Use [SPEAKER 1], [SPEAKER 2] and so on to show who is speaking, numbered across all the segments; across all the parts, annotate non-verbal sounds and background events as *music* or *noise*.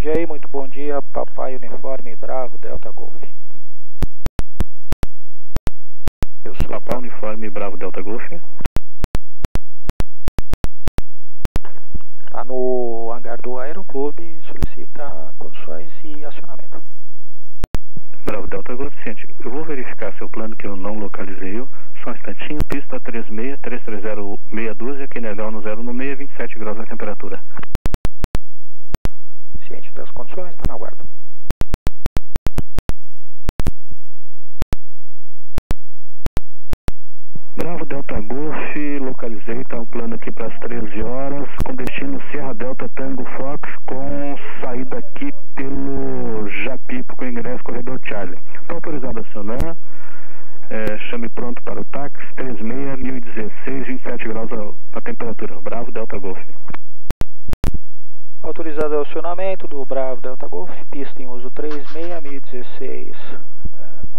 [SPEAKER 1] Jundiaí, muito bom dia, Papai Uniforme Bravo, Delta Golf.
[SPEAKER 2] Eu sou Papai Uniforme Bravo, Delta Golf.
[SPEAKER 1] Está no hangar do Aeroclube, solicita condições e acionamento.
[SPEAKER 2] Bravo Delta Golf, ciente. Eu vou verificar seu plano que eu não localizei. Só um instantinho, pista 36, 330, meia dúzia, aqui no no 0 no meio, 27 graus a temperatura.
[SPEAKER 1] Ciente das condições, está na guarda.
[SPEAKER 2] Bravo Delta Golf, localizei, está o plano aqui para as 13 horas, com destino Serra Delta Tango Fox, com saída aqui pelo Japipo, com ingresso corredor Charlie. Está autorizado a acionar, é, chame pronto para o táxi, 36, 1016, 27 graus a, a temperatura. Bravo Delta Golf.
[SPEAKER 1] Autorizado o acionamento do Bravo Delta Golf, pista em uso 36, 1016 é, no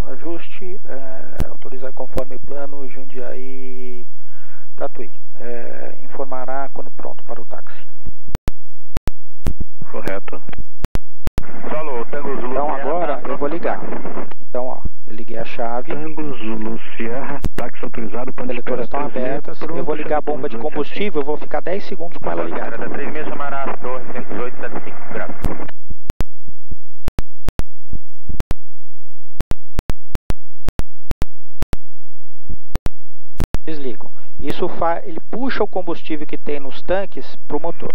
[SPEAKER 1] ajuste, é, autorizar conforme plano Jundiaí Tatuí. É, informará quando pronto para o táxi.
[SPEAKER 2] Correto.
[SPEAKER 3] Falou, Tango Zulu.
[SPEAKER 1] Então agora eu vou ligar. Então ó, eu liguei a chave.
[SPEAKER 2] Tango Zulu Sierra, táxi autorizado para
[SPEAKER 1] Coletoras estão abertas. Eu vou ligar a bomba de combustível, eu vou ficar 10 segundos com ela ligada.
[SPEAKER 3] Da 36 chamará a torre 118, 75 graus.
[SPEAKER 1] Isso fa ele puxa o combustível que tem nos tanques para o motor.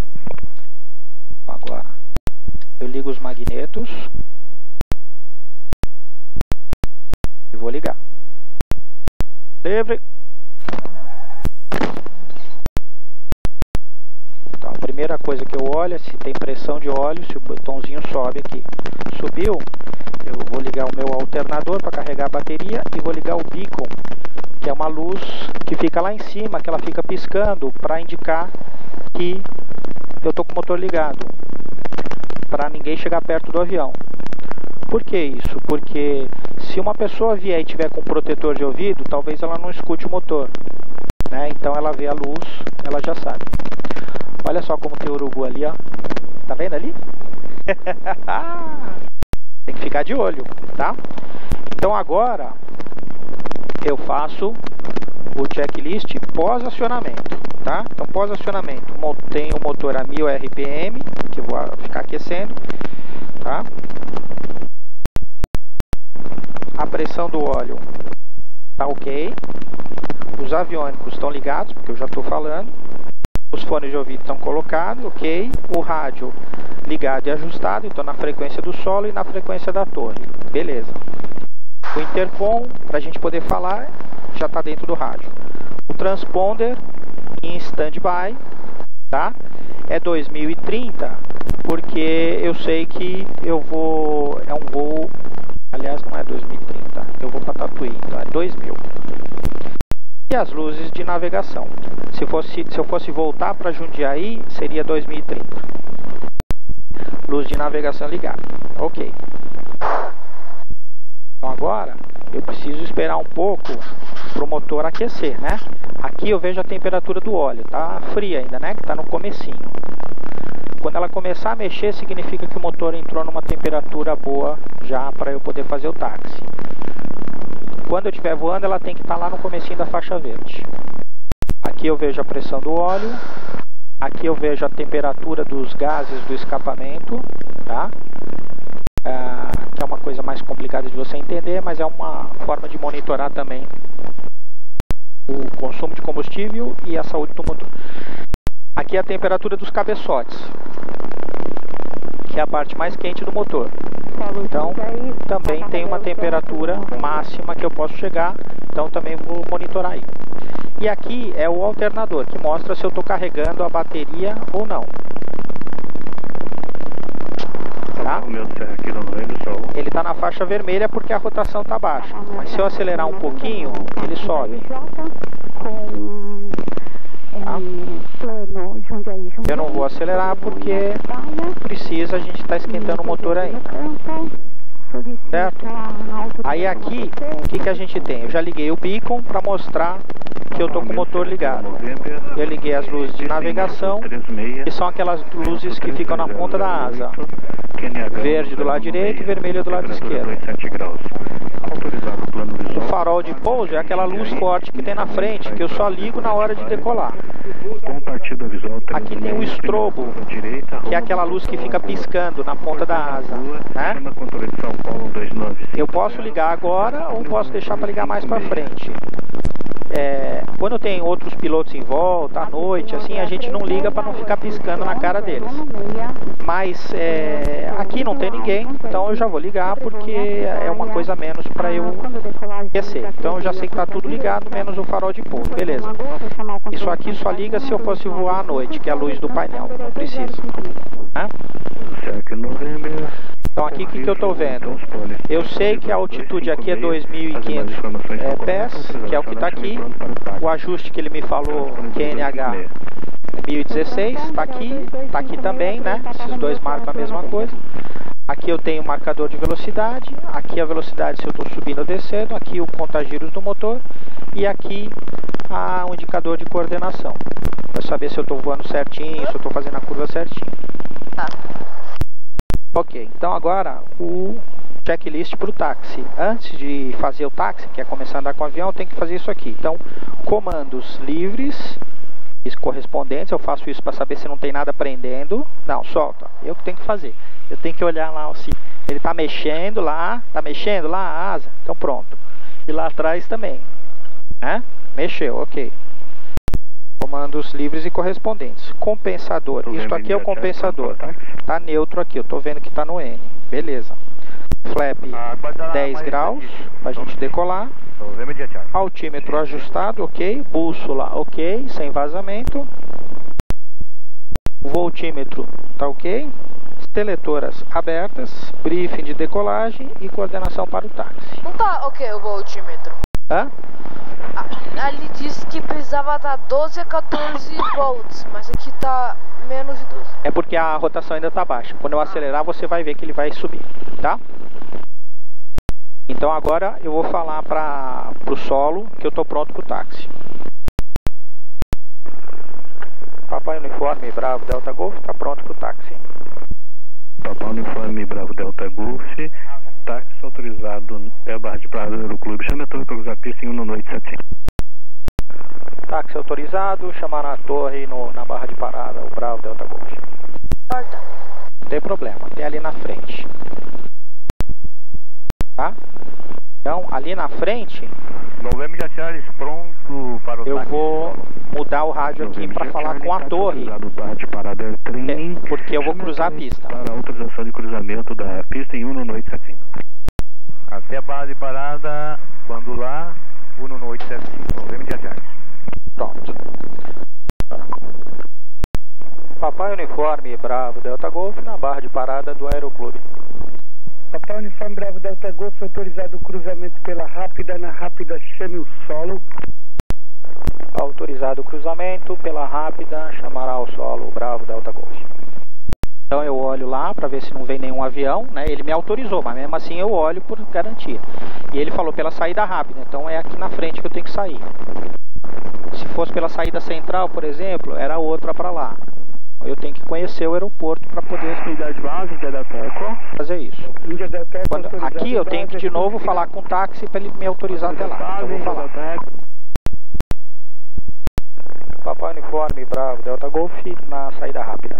[SPEAKER 1] Agora, eu ligo os magnetos. E vou ligar. Livre. Então, a primeira coisa que eu olho é se tem pressão de óleo, se o botãozinho sobe aqui. Subiu, eu vou ligar o meu alternador para carregar a bateria e vou ligar o beacon, que é uma luz que fica lá em cima, que ela fica piscando para indicar que eu estou com o motor ligado, para ninguém chegar perto do avião. Por que isso? Porque se uma pessoa vier e tiver com protetor de ouvido, talvez ela não escute o motor. Né? Então ela vê a luz, ela já sabe. Olha só como tem urubu ali, ó. Tá vendo ali? *laughs* tem que ficar de olho, tá? Então agora eu faço o checklist pós-acionamento, tá? Então pós-acionamento tem o motor a 1000 RPM, que vou ficar aquecendo, tá? A pressão do óleo tá ok. Os aviônicos estão ligados, porque eu já estou falando. Os fones de ouvido estão colocados, ok. O rádio ligado e ajustado, então na frequência do solo e na frequência da torre. Beleza. O intercom, para a gente poder falar, já está dentro do rádio. O transponder em standby, tá? É 2030, porque eu sei que eu vou, é um voo, aliás não é 2030, eu vou para Tatuí, então é 2000. As luzes de navegação, se, fosse, se eu fosse voltar para Jundiaí, seria 2030. Luz de navegação ligada, ok. Então agora eu preciso esperar um pouco para o motor aquecer, né? Aqui eu vejo a temperatura do óleo, tá fria ainda, né? Que tá no comecinho. Quando ela começar a mexer, significa que o motor entrou numa temperatura boa já para eu poder fazer o táxi. Quando eu estiver voando, ela tem que estar tá lá no comecinho da faixa verde. Aqui eu vejo a pressão do óleo, aqui eu vejo a temperatura dos gases do escapamento, tá? Ah, que é uma coisa mais complicada de você entender, mas é uma forma de monitorar também o consumo de combustível e a saúde do motor. Aqui é a temperatura dos cabeçotes, que é a parte mais quente do motor. Então, também tem uma temperatura máxima que eu posso chegar, então também vou monitorar aí. E aqui é o alternador, que mostra se eu estou carregando a bateria ou não. Tá? Ele está na faixa vermelha porque a rotação está baixa. Mas se eu acelerar um pouquinho, ele sobe. Tá? Eu não vou acelerar porque precisa, a gente está esquentando o motor ainda. certo? Aí aqui, o que, que a gente tem? Eu já liguei o beacon para mostrar que eu tô com o motor ligado. Eu liguei as luzes de navegação, que são aquelas luzes que ficam na ponta da asa. Verde do lado direito e vermelho do lado esquerdo. Farol de pouso é aquela luz forte que tem na frente, que eu só ligo na hora de decolar. Aqui tem o estrobo, que é aquela luz que fica piscando na ponta da asa. Né? Eu posso ligar agora ou posso deixar para ligar mais para frente. É, quando tem outros pilotos em volta, à noite, assim, a gente não liga para não ficar piscando na cara deles. Mas é, aqui não tem ninguém, então eu já vou ligar porque é uma coisa menos para eu Então eu já sei que está tudo ligado, menos o farol de pouso. Beleza. Isso aqui só liga se eu fosse voar à noite, que é a luz do painel. Não precisa. Né? Então aqui o que, que eu estou vendo? Eu sei que a altitude aqui é 2.500 é, pés, que é o que está aqui. O ajuste que ele me falou, QNH, é 1016, está aqui, está aqui também, né? Esses dois marcam a mesma coisa. Aqui eu tenho o marcador de velocidade, aqui a velocidade se eu estou subindo ou descendo, aqui o contagiros do motor e aqui a, o indicador de coordenação. Para saber se eu estou voando certinho, se eu estou fazendo a curva certinho. Tá. Ok, então agora o checklist para o táxi. Antes de fazer o táxi, que é começar a andar com o avião, tem que fazer isso aqui. Então, comandos livres correspondentes, eu faço isso para saber se não tem nada prendendo. Não, solta. Eu que tenho que fazer. Eu tenho que olhar lá se ele está mexendo lá, está mexendo lá a asa. Então pronto. E lá atrás também. Né? Mexeu, ok. Comandos livres e correspondentes. Compensador. Isso aqui é o compensador. Tá neutro aqui. Eu estou vendo que está no N. Beleza. Flap 10 graus para a gente decolar. Altímetro ajustado, ok. Bússola, ok. Sem vazamento. Voltímetro, tá ok. Seletoras abertas. Briefing de decolagem e coordenação para o táxi.
[SPEAKER 4] Não tá ok o voltímetro.
[SPEAKER 1] Hã?
[SPEAKER 4] Ali disse que precisava estar 12 a 14 volts, mas aqui tá menos de 12.
[SPEAKER 1] É porque a rotação ainda está baixa. Quando eu acelerar, você vai ver que ele vai subir, tá? Então agora eu vou falar para o solo que eu estou pronto para o táxi. Papai Uniforme Bravo Delta Golf está pronto para o táxi.
[SPEAKER 2] Papai Uniforme Bravo Delta Golf táxi autorizado é a barra de parada do clube. Chame a torre para a pista em 1 noite 75.
[SPEAKER 1] Táxi autorizado, chamar a torre no, na barra de parada, o Bravo Delta Golf.
[SPEAKER 4] Porta.
[SPEAKER 1] Não tem problema, tem ali na frente. Tá? Então, ali na frente...
[SPEAKER 3] Novembro de Charles pronto para o
[SPEAKER 1] Eu vou mudar o rádio aqui para falar com a torre. É, porque eu vou cruzar a pista.
[SPEAKER 2] Para autorização de cruzamento da pista em 1 noite 75.
[SPEAKER 3] Até a base de parada, quando lá, 1 noite 75, novembro de Charles.
[SPEAKER 1] Pronto. Papai Uniforme Bravo Delta Golf na barra de parada do Aeroclube.
[SPEAKER 5] Papai Uniforme Bravo Delta Golf autorizado o cruzamento pela rápida na rápida chame o solo.
[SPEAKER 1] Autorizado o cruzamento pela rápida chamará o solo Bravo Delta Golf. Então eu olho lá para ver se não vem nenhum avião, né? Ele me autorizou, mas mesmo assim eu olho por garantia. E ele falou pela saída rápida, então é aqui na frente que eu tenho que sair. Se fosse pela saída central, por exemplo, era outra para lá. Eu tenho que conhecer o aeroporto para poder fazer isso. Quando, aqui eu tenho que de novo falar com o táxi para ele me autorizar até lá. Então vou falar. Papai Uniforme, Bravo, Delta Golf, na saída rápida.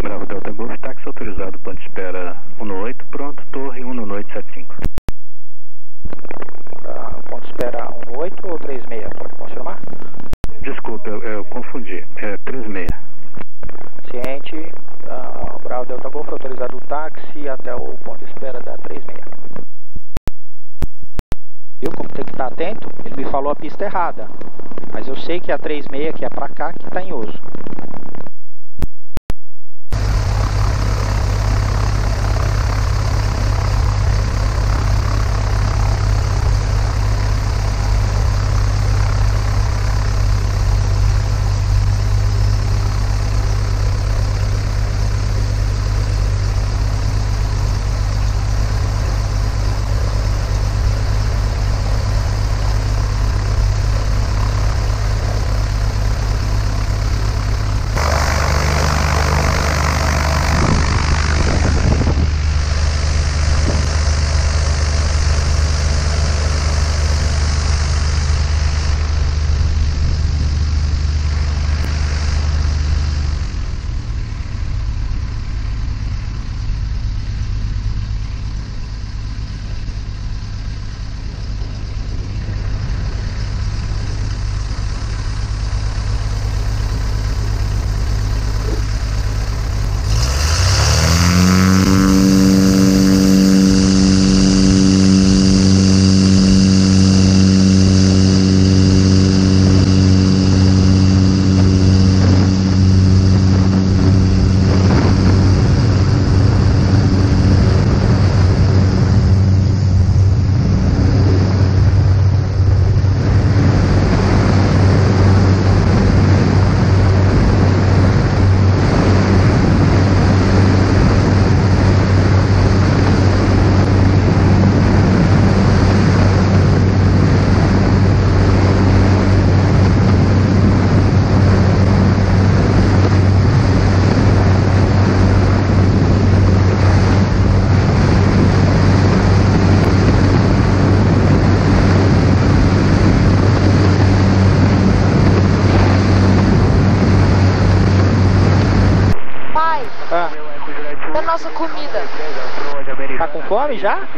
[SPEAKER 2] Bravo, Delta Golf, táxi autorizado, ponto de espera 18, pronto, torre 1 noite 75.
[SPEAKER 1] Ah, ponto de espera 18 ou 36, pode confirmar?
[SPEAKER 2] Desculpa, eu, eu confundi, é 36.
[SPEAKER 1] Ciente, uh, Bravo Delta Golf, autorizado o táxi até o ponto de espera da 36. Viu como tem que estar atento? Ele me falou a pista errada. Mas eu sei que a 36, que é para cá, que está em uso. Com fome já? *laughs*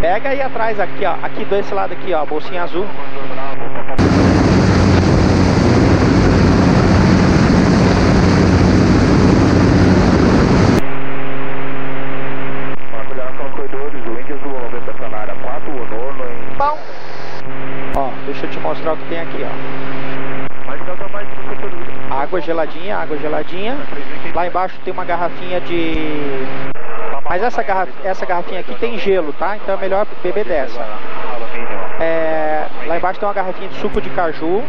[SPEAKER 1] Pega aí atrás, aqui ó, aqui desse lado aqui ó, bolsinha azul.
[SPEAKER 4] Pão.
[SPEAKER 1] Ó, deixa eu te mostrar o que tem aqui ó. Água geladinha, água geladinha. Lá embaixo tem uma garrafinha de. Mas essa, garraf... essa garrafinha aqui tem gelo, tá? Então é melhor beber dessa. É, Lá embaixo tem uma garrafinha de suco de caju.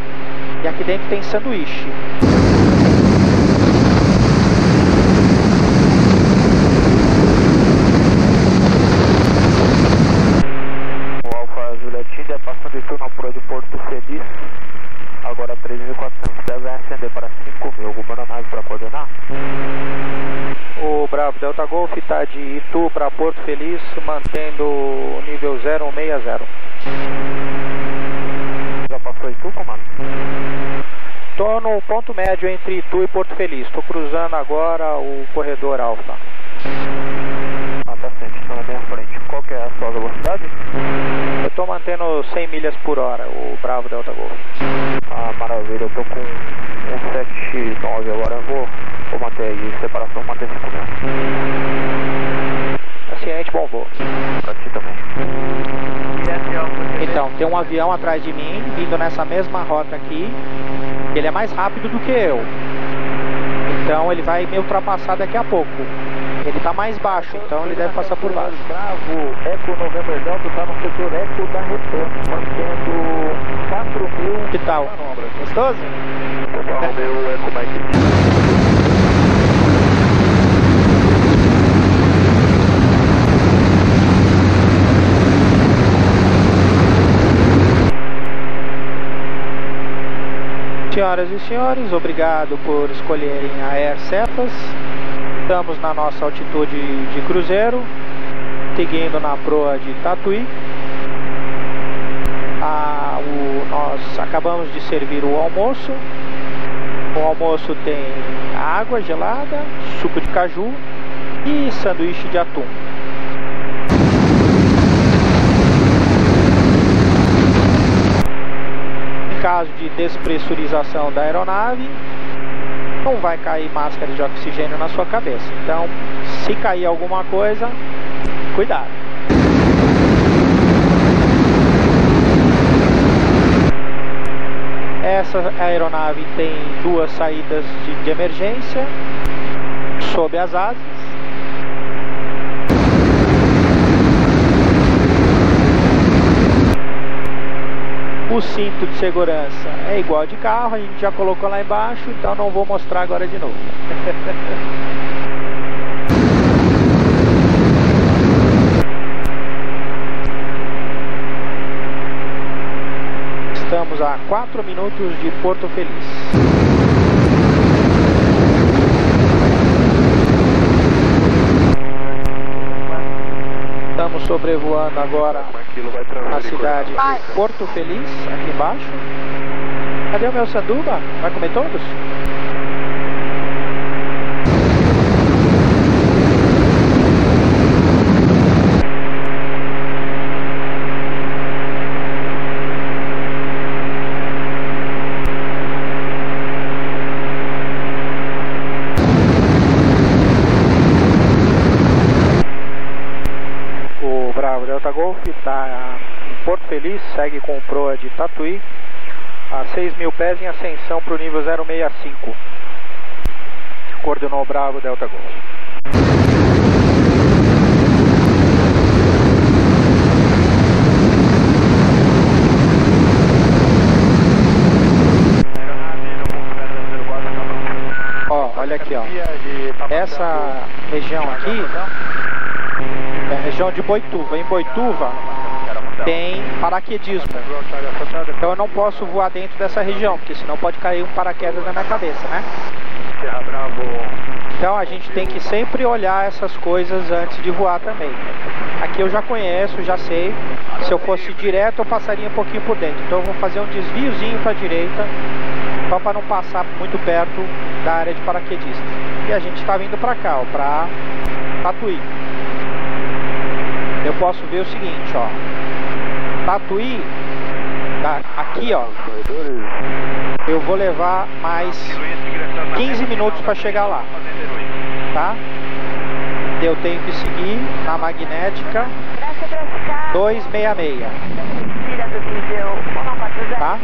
[SPEAKER 1] E aqui dentro tem sanduíche.
[SPEAKER 3] O Alfa Julietinha passando isso na proa de Porto Feliz. Agora 3.400. Deve ascender para 5 mil. Alguma nave para coordenar?
[SPEAKER 1] O Bravo Delta Golf está de Itu para Porto Feliz, mantendo o nível 0160.
[SPEAKER 3] Já passou Itu, comando?
[SPEAKER 1] Estou no ponto médio entre Itu e Porto Feliz. Estou cruzando agora o corredor Alfa.
[SPEAKER 3] Ah, tá frente, está na minha frente. Qual é a sua velocidade?
[SPEAKER 1] Eu estou mantendo 100 milhas por hora, o Bravo Delta Golf.
[SPEAKER 3] Ah, maravilha. Eu tô com um 79 agora. Vou, vou manter aí separação, manter 5 mil.
[SPEAKER 1] Paciente, bom voo.
[SPEAKER 3] Pra ti também.
[SPEAKER 1] Então, tem um avião atrás de mim, vindo nessa mesma rota aqui. Ele é mais rápido do que eu. Então ele vai me ultrapassar daqui a pouco. Ele está mais baixo, então ele deve passar por baixo.
[SPEAKER 3] Bravo, Eco November Delta está no setor Eco da retorno, mantendo 4 mil.
[SPEAKER 1] Que tal? Gostoso?
[SPEAKER 3] Pessoal, meu Eco Mike.
[SPEAKER 1] Senhoras e senhores, obrigado por escolherem a Air Cephas. Estamos na nossa altitude de cruzeiro, seguindo na proa de Tatuí. Ah, o- nós acabamos de servir o almoço. O almoço tem água gelada, suco de caju e sanduíche de atum. Em caso de despressurização da aeronave, não vai cair máscara de oxigênio na sua cabeça. Então, se cair alguma coisa, cuidado. Essa aeronave tem duas saídas de, de emergência sob as asas. O cinto de segurança é igual de carro, a gente já colocou lá embaixo, então não vou mostrar agora de novo. *laughs* Estamos a 4 minutos de Porto Feliz. Sobrevoando agora a cidade Porto Feliz, aqui embaixo. Cadê o meu sanduba? Vai comer todos? O Bravo Delta Golf está em Porto Feliz, segue com proa de Tatuí, a 6 mil pés em ascensão para o nível 065. Coordenou Bravo Delta Golf. Olha aqui, ó. Essa região aqui é a região de Boituva. Em Boituva tem paraquedismo. Então eu não posso voar dentro dessa região, porque senão pode cair um paraquedas na minha cabeça, né? Então a gente tem que sempre olhar essas coisas antes de voar também. Aqui eu já conheço, já sei. Se eu fosse direto, eu passaria um pouquinho por dentro. Então eu vou fazer um desviozinho para a direita só para não passar muito perto da área de paraquedista. E a gente está vindo para cá, para Tatuí. Eu posso ver o seguinte, ó. Tatuí, tá aqui, ó. Eu vou levar mais 15 minutos para chegar lá, tá? Eu tenho que seguir na magnética 266. Tá?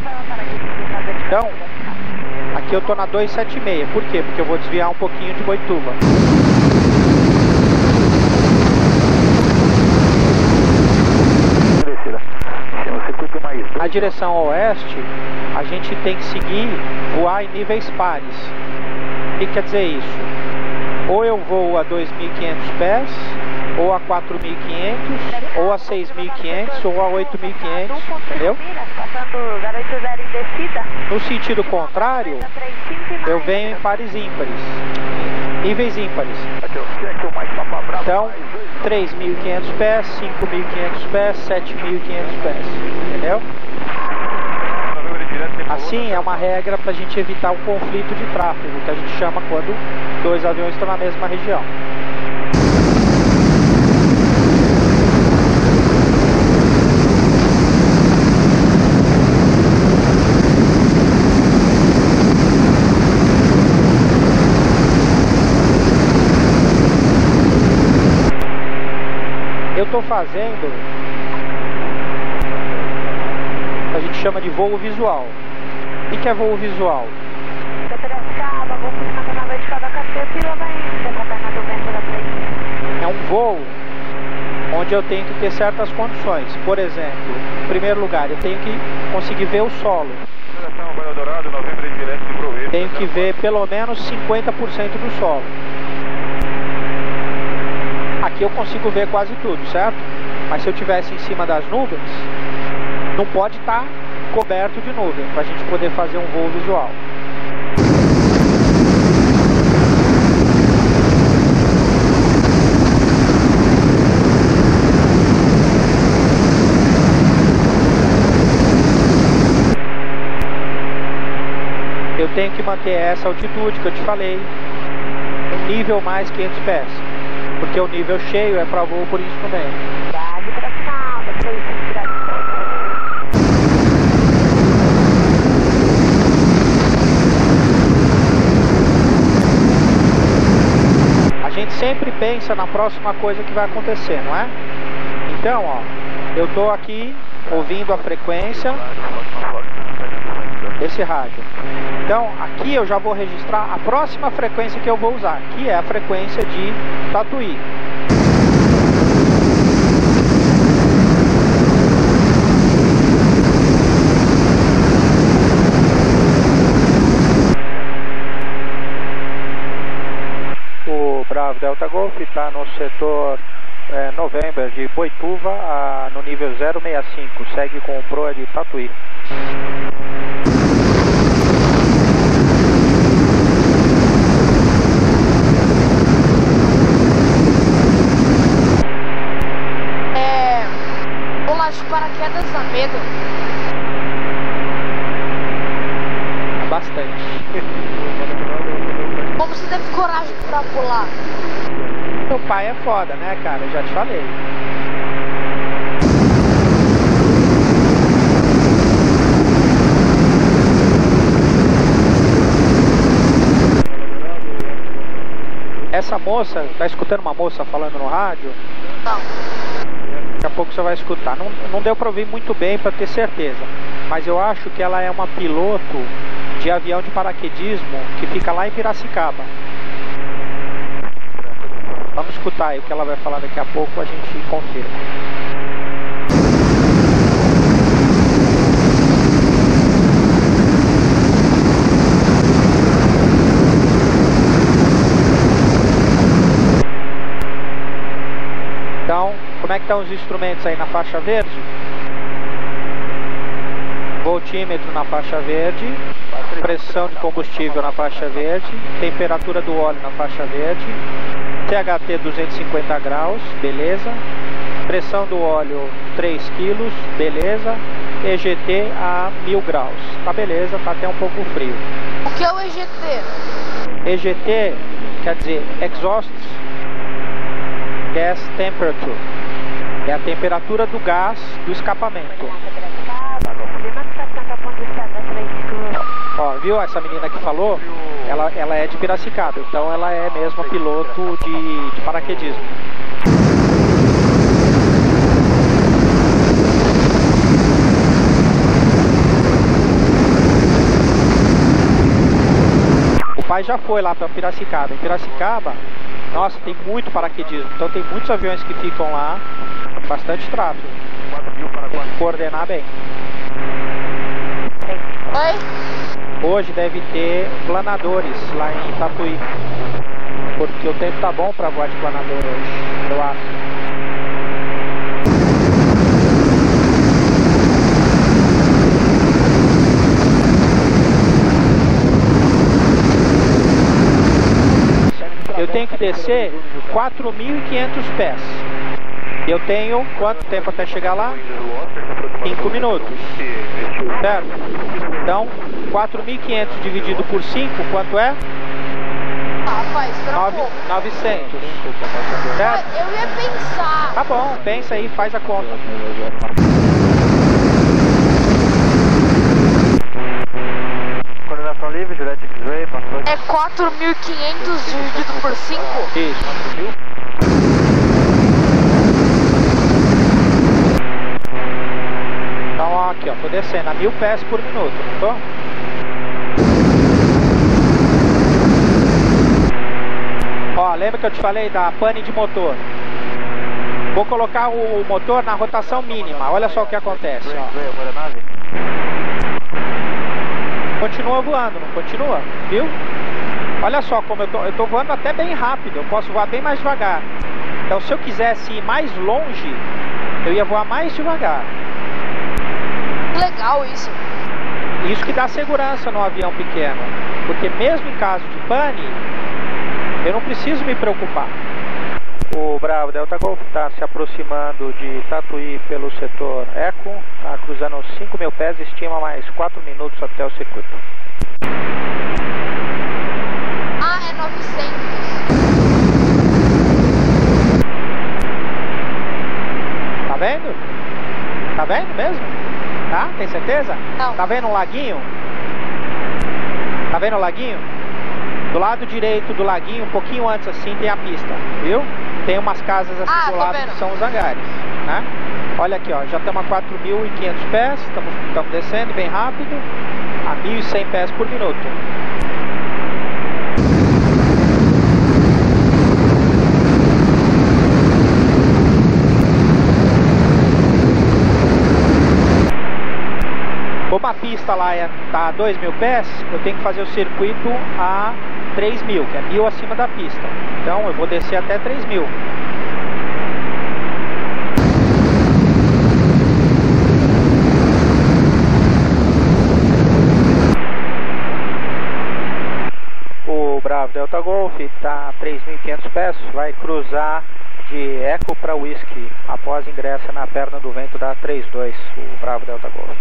[SPEAKER 1] Então, aqui eu tô na 276. Por quê? Porque eu vou desviar um pouquinho de Boituva. Na direção oeste, a gente tem que seguir voar em níveis pares. O que quer dizer isso? Ou eu vou a 2.500 pés, ou a 4.500, ou a 6.500, ou a 8.500, entendeu? No sentido contrário, eu venho em pares ímpares, níveis ímpares. Então, 3.500 pés, 5.500 pés, 7.500 pés, entendeu? Assim, é uma regra para a gente evitar o conflito de tráfego, que a gente chama quando dois aviões estão na mesma região. Eu estou fazendo a gente chama de voo visual. O que é voo visual? É um voo onde eu tenho que ter certas condições. Por exemplo, em primeiro lugar, eu tenho que conseguir ver o solo. Tenho que ver pelo menos 50% do solo. Aqui eu consigo ver quase tudo, certo? Mas se eu tivesse em cima das nuvens, não pode estar coberto de nuvem para a gente poder fazer um voo visual. Eu tenho que manter essa altitude que eu te falei, nível mais 500 pés, porque o nível cheio é para voo por instrumento. A gente sempre pensa na próxima coisa que vai acontecer, não é? Então, ó, eu tô aqui ouvindo a frequência desse rádio. Então, aqui eu já vou registrar a próxima frequência que eu vou usar, que é a frequência de Tatuí. O Bravo Delta Golf está no setor é, November de Boituva, a, no nível 065, segue com o proa de Tatuí.
[SPEAKER 4] É. Pular de paraquedas dá medo.
[SPEAKER 1] Bastante. *laughs*
[SPEAKER 4] Você teve coragem pra pular?
[SPEAKER 1] Meu pai é foda, né, cara? Eu já te falei. Essa moça, tá escutando uma moça falando no rádio?
[SPEAKER 4] Não.
[SPEAKER 1] Daqui a pouco você vai escutar. Não, não deu pra ouvir muito bem pra ter certeza. Mas eu acho que ela é uma piloto de avião de paraquedismo que fica lá em Piracicaba. Vamos escutar aí o que ela vai falar daqui a pouco, a gente confirma. Então, como é que estão os instrumentos aí na faixa verde? Voltímetro na faixa verde, pressão de combustível na faixa verde, temperatura do óleo na faixa verde, THT 250 graus, beleza. Pressão do óleo 3 kg, beleza. EGT a 1000 graus. Tá beleza, tá até um pouco frio.
[SPEAKER 4] O que é o EGT?
[SPEAKER 1] EGT quer dizer Exhaust Gas Temperature. É a temperatura do gás do escapamento. Ó, viu essa menina que falou? Ela, ela é de Piracicaba, então ela é mesmo piloto de, de paraquedismo. O pai já foi lá para Piracicaba. Em Piracicaba, nossa, tem muito paraquedismo. Então tem muitos aviões que ficam lá, bastante tráfego. Tem que coordenar bem.
[SPEAKER 4] Oi?
[SPEAKER 1] Hoje deve ter planadores lá em Tatuí. Porque o tempo tá bom para voar de planador hoje, eu acho. Eu tenho que descer 4.500 pés. Eu tenho quanto tempo até chegar lá? 5 minutos. Certo? Então, 4.500 dividido por 5, quanto é?
[SPEAKER 4] Rapaz, espera um
[SPEAKER 1] Nove-
[SPEAKER 4] pouco.
[SPEAKER 1] 900.
[SPEAKER 4] Ah,
[SPEAKER 1] Certo?
[SPEAKER 4] Eu ia pensar.
[SPEAKER 1] Tá bom, pensa aí, faz a conta.
[SPEAKER 3] Coordenação livre, Juliette X-Ray, passou
[SPEAKER 4] É 4.500 dividido por 5?
[SPEAKER 1] Isso. Aqui, ó, tô descendo a mil pés por minuto, não tô? Ó, lembra que eu te falei da pane de motor? Vou colocar o motor na rotação mínima, olha só o que acontece, ó. Continua voando, não continua? Viu? Olha só como eu tô, eu tô voando até bem rápido, eu posso voar bem mais devagar. Então se eu quisesse ir mais longe, eu ia voar mais devagar.
[SPEAKER 4] Legal isso.
[SPEAKER 1] Isso que dá segurança no avião pequeno. Porque mesmo em caso de pane, eu não preciso me preocupar. O Bravo Delta Golf está se aproximando de Tatuí pelo setor Eco, está cruzando 5 mil pés, estima mais 4 minutos até o circuito.
[SPEAKER 4] Ah, é 900.
[SPEAKER 1] Tá vendo? Tá vendo mesmo? Tá? Tem certeza?
[SPEAKER 4] Não.
[SPEAKER 1] Tá vendo um laguinho? Tá vendo o laguinho? Do lado direito do laguinho, um pouquinho antes assim, tem a pista, viu? Tem umas casas assim
[SPEAKER 4] Ah,
[SPEAKER 1] do lado
[SPEAKER 4] vendo.
[SPEAKER 1] que são os hangares, né? Olha aqui, ó, já estamos a 4.500 pés, estamos descendo bem rápido, a 1.100 pés por minuto. Como a pista lá está a 2 mil pés, eu tenho que fazer o circuito a 3 mil, que é mil acima da pista. Então eu vou descer até 3 mil. O Bravo Delta Golf está a 3.500 pés, vai cruzar de Eco para Whisky. Após ingressa na perna do vento da 32, o Bravo Delta Golf.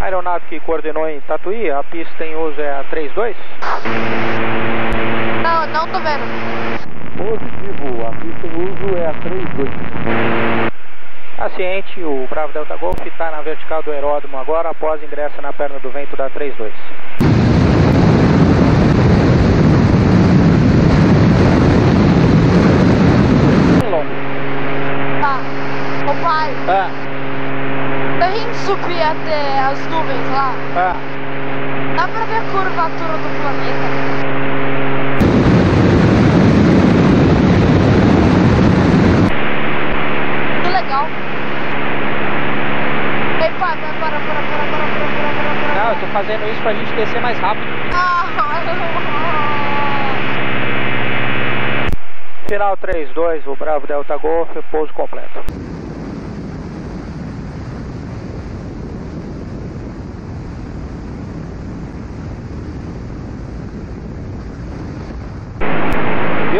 [SPEAKER 1] A coordenou em Tatuí, a pista em uso é a 32?
[SPEAKER 4] Não, não tô vendo.
[SPEAKER 2] Positivo, a pista em uso é a 32.
[SPEAKER 1] A ciente, o Bravo Delta Golf está na vertical do aeródromo agora, após ingressa na perna do vento da 32.
[SPEAKER 4] Tá. Ô pai,
[SPEAKER 1] Ah,
[SPEAKER 4] se a gente subir até as nuvens lá,
[SPEAKER 1] ah,
[SPEAKER 4] dá pra ver a curvatura do planeta. Que legal. Ei para, para, para, para, para, para, para, para.
[SPEAKER 1] não, eu tô fazendo isso pra gente descer mais rápido.
[SPEAKER 4] Ah,
[SPEAKER 1] Final 32, o Bravo Delta Golf, pouso completo.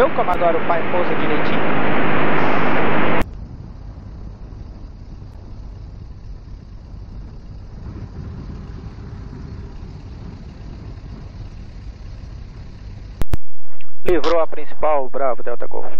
[SPEAKER 1] Entendeu como agora o pai pousa direitinho? Livrou a principal, Bravo Delta Golf.